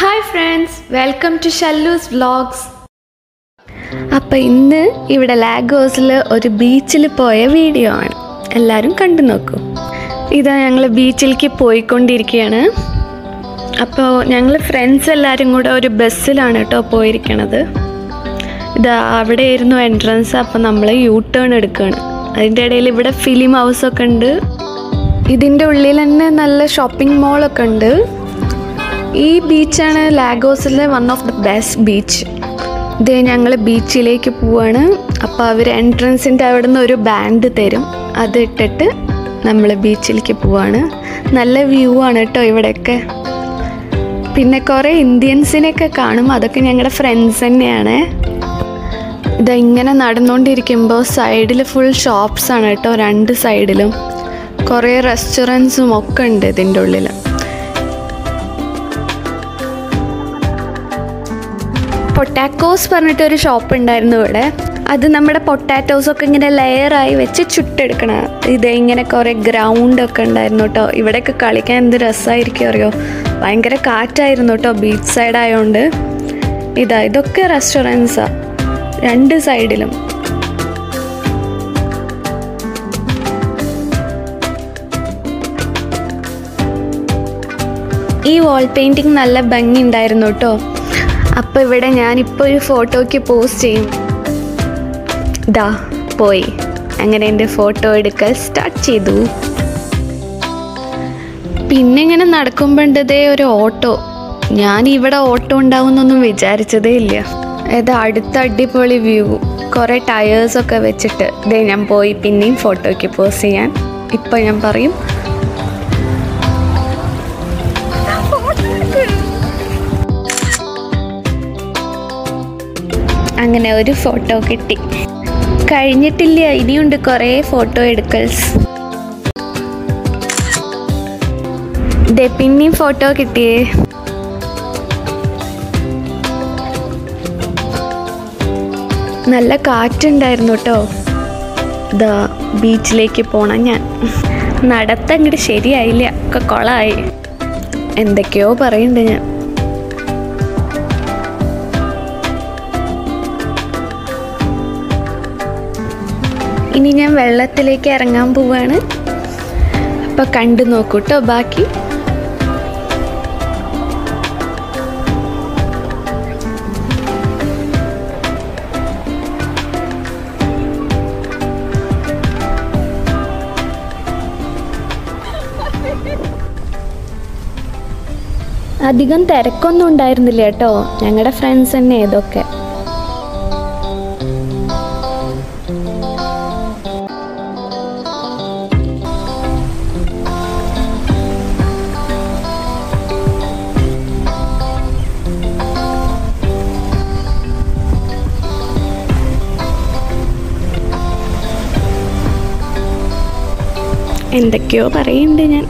Hi friends welcome to Shallu's vlogs അപ്പോൾ ഇന്ന് ഇവിടെ ലാഗോസിൽ ഒരു ബീച്ചിൽ പോയ വീഡിയോ ആണ്. എല്ലാവരും കണ്ടു നോക്കൂ. ഇതാ ഞങ്ങൾ ബീച്ചിലേക്ക് പോയിക്കൊണ്ടിരിക്കുകയാണ് അപ്പോൾ ഞങ്ങൾ ഫ്രണ്ട്സ് എല്ലാവരും കൂടെ ഒരു ബസ്സിലാണ് കേട്ടോ പോയിരിക്കണത്. ഇതാ അവിടെ ആയിരുന്നു എൻട്രൻസ് അപ്പോൾ നമ്മൾ യൂ ടേൺ എടുക്കുകയാണ് അതിന്റെ ഇടയിൽ ഇവിടെ ഫിലിം ഹൗസൊക്കെ ഉണ്ട്. ഇതിന്റെ ഉള്ളിൽ തന്നെ നല്ല ഷോപ്പിംഗ് മോളൊക്കെ ഉണ്ട്. ഈ ബീച്ചാണ് ലാഗോസിലെ one of the best beach ഇതേ ഞങ്ങൾ ബീച്ചിലേക്ക് പോവാണ്. അപ്പോൾ അവർ എൻട്രൻസിന്റെ അവിടെ നിന്ന് ഒരു ബാൻഡ് തരും. അത് ഇട്ടിട്ട് നമ്മൾ ബീച്ചിലേക്ക് പോവാണ്. നല്ല വ്യൂ ആണ് കേട്ടോ ഇവിടെയൊക്കെ. പിന്നെ കുറേ ഇന്ത്യൻസിനെയൊക്കെ കാണും. അതൊക്കെ ഞങ്ങളുടെ ഫ്രണ്ട്സ് തന്നെയാണ്. ഇത് ഇങ്ങനെ നടന്നുകൊണ്ടിരിക്കുമ്പോൾ സൈഡിൽ ഫുൾ ഷോപ്സ് ആണ് കേട്ടോ രണ്ട് സൈഡിലും കുറേ റെസ്റ്റോറന്റ്സും ഒക്കെ ഉണ്ട് ഇതിന്റെ ഉള്ളിൽ പൊട്ടാറ്റോസ് പറഞ്ഞിട്ടൊരു ഷോപ്പ് ഉണ്ടായിരുന്നു ഇവിടെ. അത് നമ്മുടെ പൊട്ടാറ്റോസ് ഒക്കെ ഇങ്ങനെ ലെയറായി വെച്ച് ചുട്ടെടുക്കണ. ഇത് ഇങ്ങനെ കുറേ ഗ്രൗണ്ട് ഒക്കെ ഉണ്ടായിരുന്നു കേട്ടോ. ഇവിടെയൊക്കെ കളിക്കാൻ എന്ത് രസമായിരിക്കും അറിയോ? ഭയങ്കര കാറ്റായിരുന്നു കേട്ടോ ബീച്ച് സൈഡ് ആയതുകൊണ്ട് ഇതാ ഇതൊക്കെ റെസ്റ്റോറന്റ്സാണ് രണ്ട് സൈഡിലും. ഈ വാൾ പെയിന്റിങ് നല്ല ഭംഗി ഉണ്ടായിരുന്നു കേട്ടോ. അപ്പോൾ ഇവിടെ ഞാനിപ്പോൾ ഒരു ഫോട്ടോയ്ക്ക് പോസ്റ്റ് ചെയ്യും. ദാ പോയി. അങ്ങനെ എന്റെ ഫോട്ടോ എടുക്കൽ സ്റ്റാർട്ട് ചെയ്തു. പിന്നെ ഇങ്ങനെ നടക്കുമ്പോണ്ടതേ ഒരു ഓട്ടോ. ഞാൻ ഇവിടെ ഓട്ടോ ഉണ്ടാവുമെന്നൊന്നും വിചാരിച്ചതേ ഇല്ല. ഏതാ അടുത്ത അടിപൊളി വ്യൂ കുറേ ടയേഴ്സൊക്കെ വെച്ചിട്ട്. ഇതേ ഞാൻ പോയി പിന്നെയും ഫോട്ടോയ്ക്ക് പോസ്റ്റ് ചെയ്യാൻ. ഇപ്പം ഞാൻ പറയും. അങ്ങനെ ഒരു ഫോട്ടോ കിട്ടി. കഴിഞ്ഞിട്ടില്ല ഇനിയുണ്ട് കുറേ ഫോട്ടോ എടുക്കൽസ്. ദേ പിന്നെയും ഫോട്ടോ കിട്ടിയേ. നല്ല കാറ്റുണ്ടായിരുന്നു കേട്ടോ ഇതാ ബീച്ചിലേക്ക് പോണം ഞാൻ. നടത്തങ്ങോട്ട് ശരിയായില്ല ഒക്കെ കൊളായി. എന്തൊക്കെയോ പറയുന്നുണ്ട് ഞാൻ. ഇനി ഞാൻ വെള്ളത്തിലേക്ക് ഇറങ്ങാൻ പോവാണ്. അപ്പോൾ കണ്ടു നോക്കൂട്ടോ ബാക്കി. അധികം തിരക്കൊന്നും ഉണ്ടായിരുന്നില്ല കേട്ടോ ഞങ്ങളുടെ ഫ്രണ്ട്സ് തന്നെ ഇതൊക്കെ എന്തൊക്കെയോ പറയുന്നുണ്ട് ഞാൻ.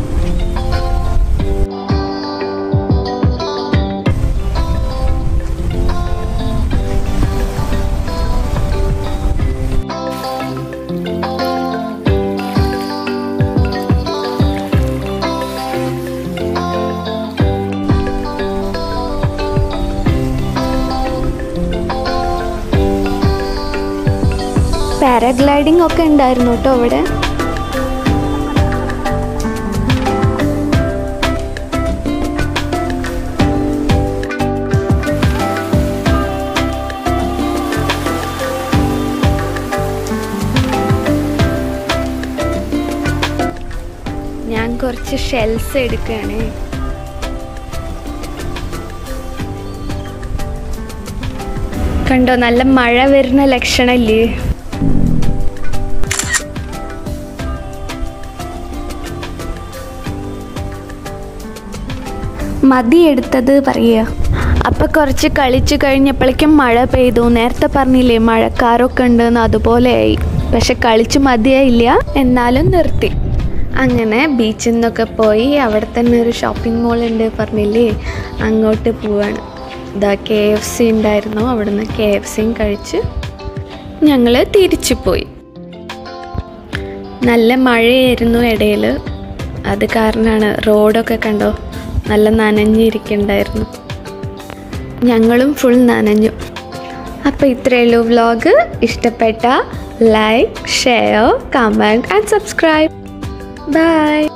പാരാഗ്ലൈഡിംഗ് ഒക്കെ ഉണ്ടായിരുന്നു കേട്ടോ അവിടെ. കുറച്ച് ഷെൽസ് എടുക്കുകയാണ്. കണ്ടോ നല്ല മഴ വരുന്ന ലക്ഷണല്ലേ? മതി എടുത്തത് പറയുക. അപ്പം കുറച്ച് കളിച്ചു കഴിഞ്ഞപ്പോഴേക്കും മഴ പെയ്തു. നേരത്തെ പറഞ്ഞില്ലേ മഴക്കാരൊക്കെ ഉണ്ടെന്ന് അതുപോലെയായി പക്ഷെ കളിച്ചു മതിയായില്ല. എന്നാലും നിർത്തി. അങ്ങനെ ബീച്ചിൽ നിന്നൊക്കെ പോയി അവിടെ തന്നെ ഒരു ഷോപ്പിംഗ് മോൾ ഉണ്ട് പറഞ്ഞില്ലേ? അങ്ങോട്ട് പോവാണ്. ഇതാ കെ എഫ് സി ഉണ്ടായിരുന്നു. അവിടുന്ന് കെ എഫ് സിയും കഴിച്ച് ഞങ്ങൾ തിരിച്ചു പോയി. നല്ല മഴയായിരുന്നു ഇടയിൽ അത് കാരണമാണ് റോഡൊക്കെ കണ്ടോ? നല്ല നനഞ്ഞിരിക്കുന്നുണ്ടായിരുന്നു ഞങ്ങളും ഫുൾ നനഞ്ഞു. അപ്പോൾ ഇത്രയേ ഉള്ളൂ വ്ലോഗ് ഇഷ്ടപ്പെട്ട like share comment and subscribe Bye.